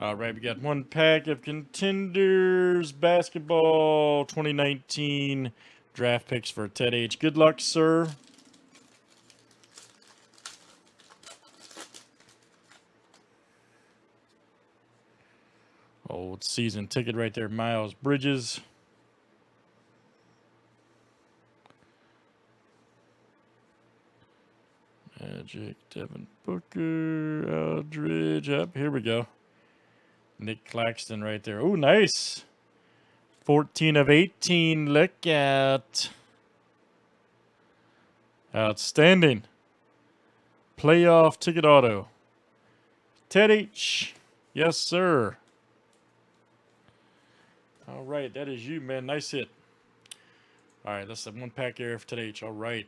All right, we got one pack of contenders basketball 2019 draft picks for Ted H. Good luck, sir. Old season ticket right there, Miles Bridges. Magic, Devin Booker, Aldridge. Up, here we go. Nick Claxton right there. Oh, nice. 14 of 18. Look at. Outstanding. Playoff ticket auto. Ted H. Yes, sir. All right, that is you, man. Nice hit. All right, that's the one pack here for Ted H. All right.